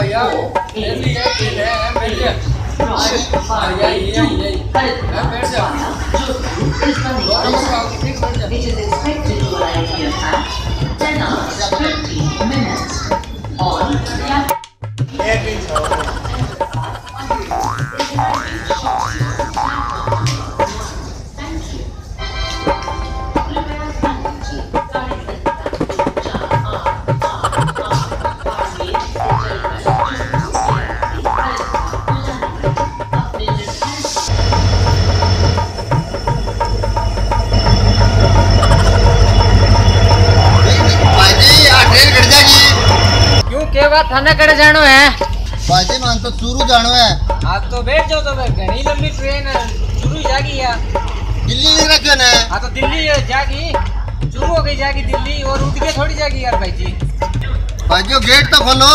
भैया It is expected to arrive here at 10 hours minutes on the थाने कड़े जानो है? भाजी मान तो चूरू जानो है। आप तो बैठ जाओ तो भाई घनी लंबी ट्रेन है। शुरू जागी यार। दिल्ली नहीं रखो ना हाँ तो दिल्ली जागी। शुरू हो गई जागी दिल्ली और उठ के थोड़ी जागी यार भाई जी भाजी वो गेट तो खोलो।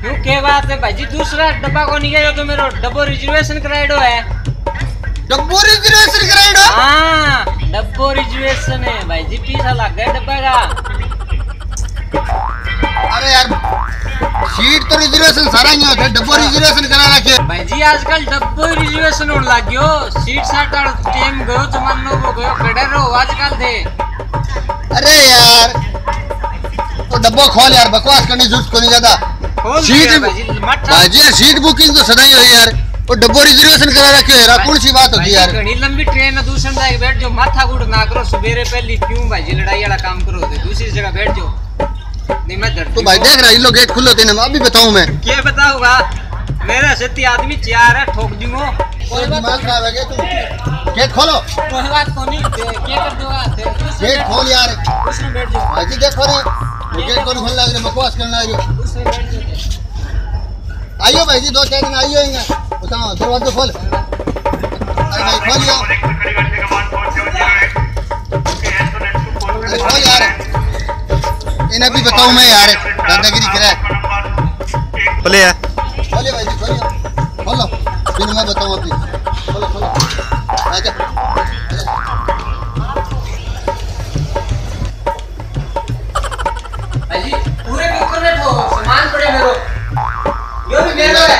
क्यों के बात है भाई जी दूसरा डब्बा को नहीं गया? तो मेरा डब्बो रिजर्वेशन कराइडो है। डब्बो रिजर्वेशन कराइडो हाँ डब्बो रिजर्वेशन है। भाई जी पीछा लग गया डब्बा का। रिजर्वेशन सारा ही होता डब्बो रिजर्वेशन करा रखे भाई जी आजकल डब्बो रिजर्वेशन होने लग गयो। सीट साट और टाइम गयो जमानो वो गयो खड़े रहो आजकल थे अरे यार वो डब्बो खोल यार बकवास करनी ज़रूरत को नहीं ज़्यादा? सीट भाई जी भाजी यार सीट बुकिंग तो सदा ही हुई यार। वो डब्बो रिजर्वेशन करा रखे है यार कौन सी बात होती यार? घनी लंबी ट्रेन है दूसरे जगह बैठ जाओ माथा गुड़ ना करो सवेरे पहली क्यों भाई जी लड़ाई वाला काम करो दूसरी जगह बैठ जाओ। नहीं तो भाई देख रहा लोग गेट खुले होते अभी बताऊँ मैं। क्या बताऊँगा मेरा सत्य आदमी चार है ठोक दूँगा। गेट खोलो। कोई बात को नहीं ते- क्या कर दोगा ते- उसमें गेट खोल यार। उसमें बैठ जाओ। भाजी गेट खोले। वो गेट खोल खोल लग रहे बकवास करना रही हो। उसमें बैठ जाओ। आइयो भाई जी दो चार दिन आइयो बताओ दरवाज़ा खोल। अरे भाई खोल यार इन्हें भी बताऊँ मैं यार दादागिरी करे बोले यार। खोलिए भाई जी खोलिए खोलो। फिर मैं बताऊँ अभी। खोलो खोलो। आजा भाई जी पूरे के ऊपर बैठो सामान पड़े मेरो। यो भी मेरो है।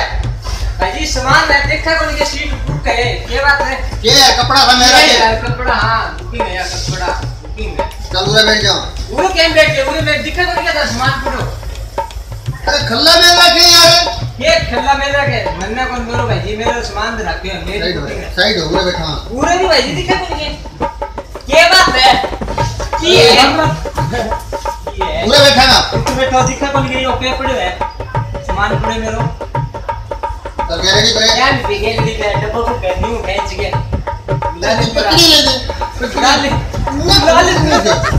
भाई जी सामान है देखा कौन के सीट बुक है? ये बात है। ये है कपड़ा था मेरा। ये है कपड़ा हाँ बुकिंग है यार कपड़ा बुकिंग है। चल उधर बैठ जाओ। पूरे कैम बैठ पूरे में दिखा कौन क्या था सामान पड़ो अरे खल्ला में रखे यार? ये खल्ला में रखे मन्ना कौन मेरो भाई जी मेरा सामान दे रखे हैं साइड हो साइड हो उधर बैठा। हाँ। पूरे भी भाई जी दिखा कौन के ये बात है। की है। है। उधर बैठा ना। तू बैठो दिखा कौन के ओके पड़े है। सामान पड़े मेरो चल के रेडी करे क्या भी गेल दी है डब्बो को हूँ बेच के पकड़ी ले दे। ला ले ला ले हैं तो क्या ला ले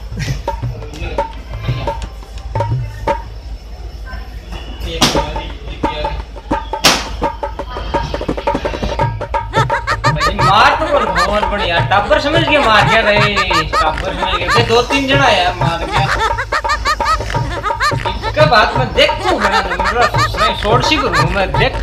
मार तो बहुत बढ़िया। समझ के मार गया रे समझ दो तीन जना मार गया। बात मैं देखूँ, मैं मेरा सुसरा सी करूँ मैं देख